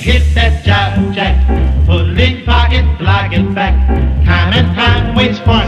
Hit that jive jack, put in pocket, flag it back. Time and time waits for